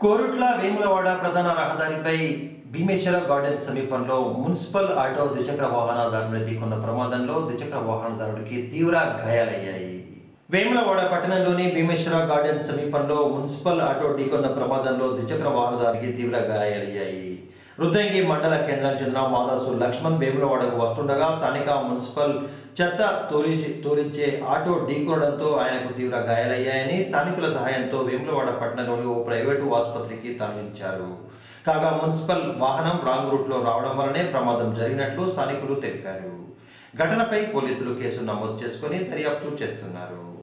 కోరుట్ల వేములవాడ ప్రధాన రహదారిపై భీమేశ్వర గార్డెన్ సమీపంలో మున్సిపల్ ఆటో ద్విచక్ర వాహనదారుని ఢీకొన్న ప్రమాదంలో ద్విచక్ర వాహనదారుడికి తీవ్ర గాయాలయ్యాయి. వేములవాడ పట్టణంలోని భీమేశ్వర గార్డెన్ సమీపంలో మున్సిపల్ ఆటో ఢీకొన్న ప్రమాదంలో ద్విచక్ర వాహనదారికి తీవ్ర గాయాలయ్యాయి. రుద్రంగి మండల కేంద్రం చెందిన మాదాసు లక్ష్మణ్ వేములవాడకు వస్తుండగా స్థానిక మున్సిపల్ చెత్త తోలిచి తోలించే ఆటో ఢీకొనడంతో ఆయనకు తీవ్ర గాయాలయ్యాయని స్థానికుల సహాయంతో వేములవాడ పట్టణంలోని ఓ ప్రైవేటు ఆసుపత్రికి తరలించారు. కాగా మున్సిపల్ వాహనం రాంగ్ రూట్లో రావడం వలనే ప్రమాదం జరిగినట్లు స్థానికులు తెలిపారు. ఘటనపై పోలీసులు కేసు నమోదు చేసుకుని దర్యాప్తు చేస్తున్నారు.